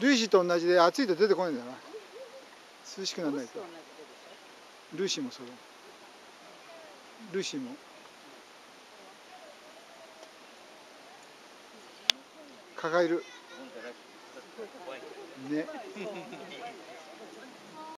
ルーシーと同じで暑いと出てこないんだな。涼しくならないと。オスルーシーもそうだ。ルーシーも。抱える。ね。